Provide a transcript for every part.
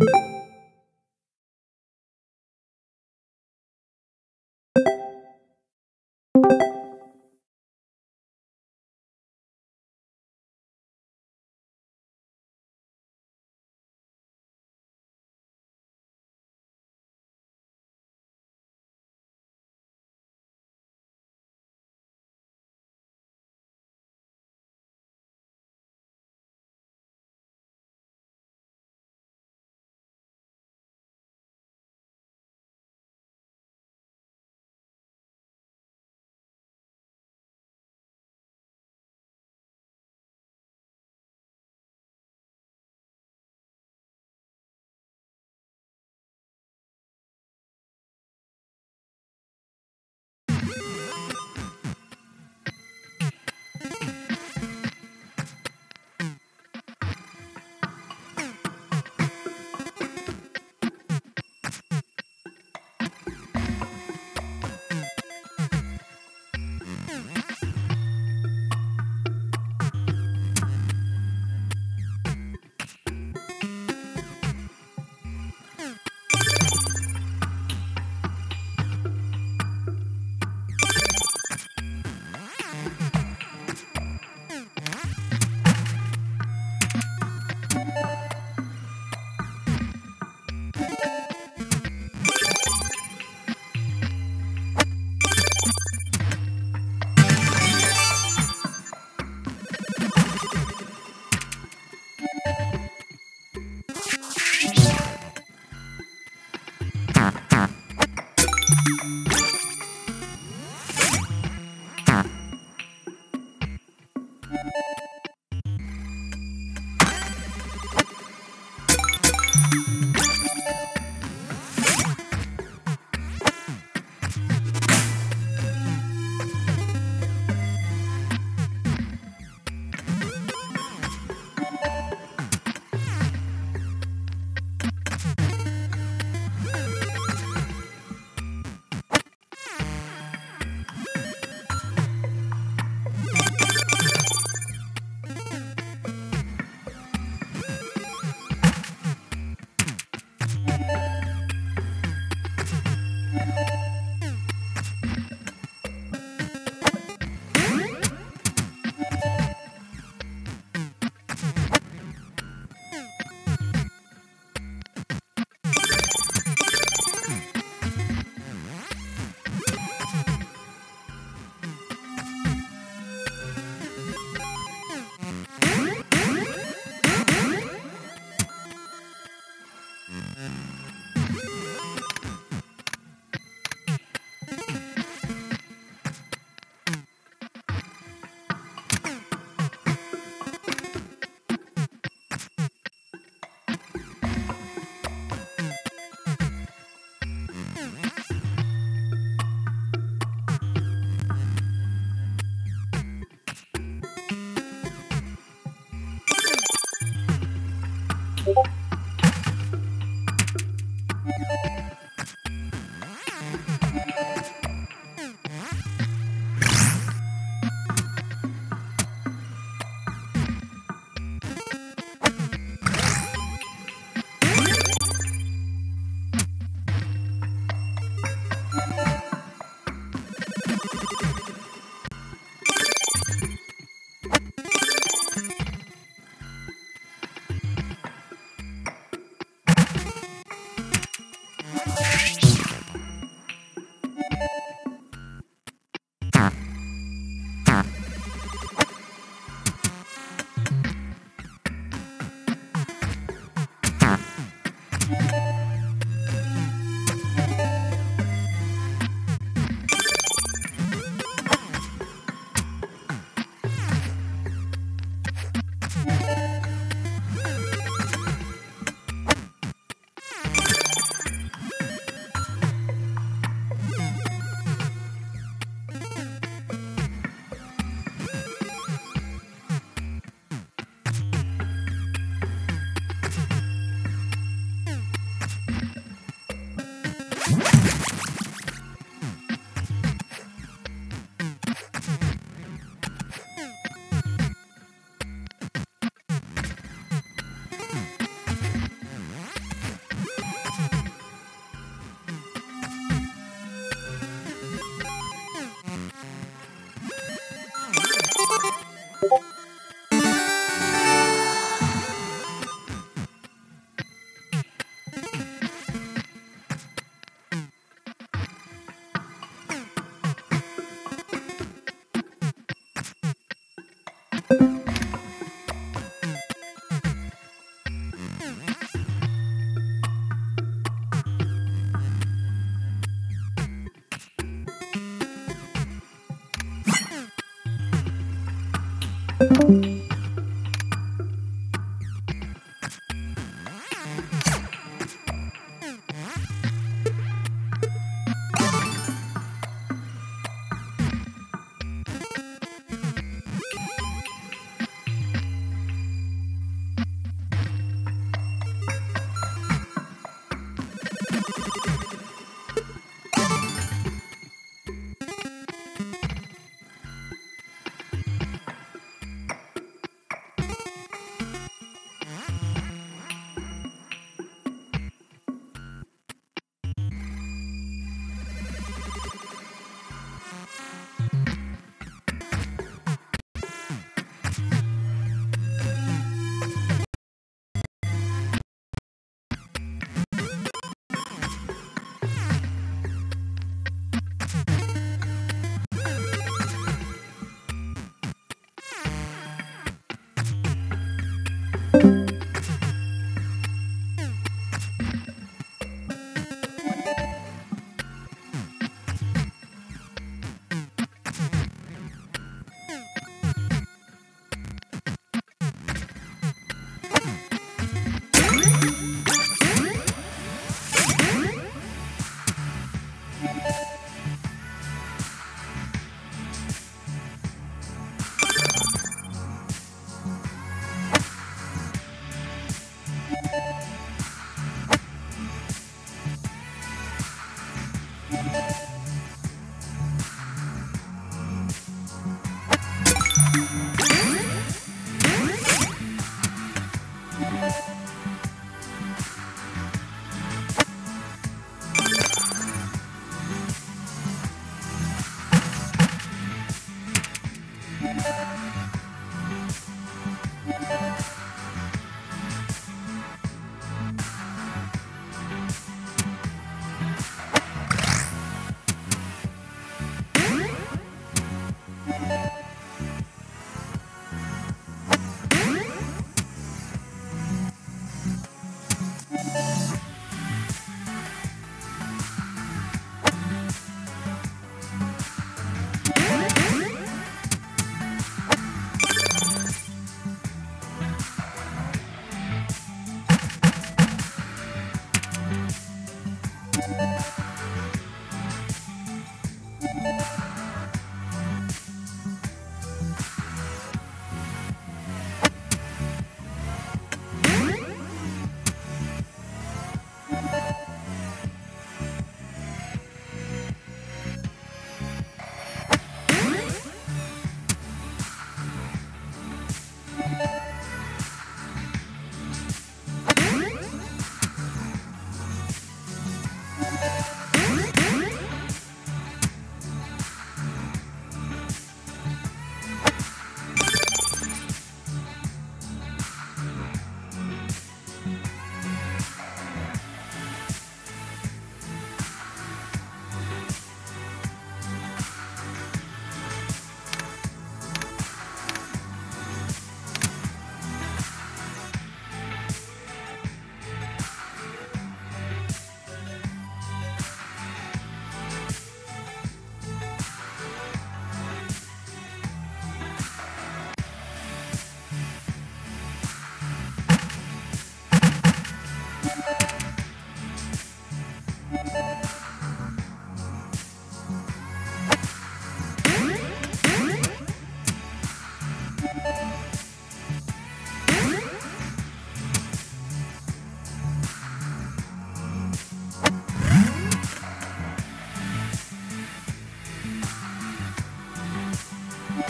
you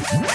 Woo!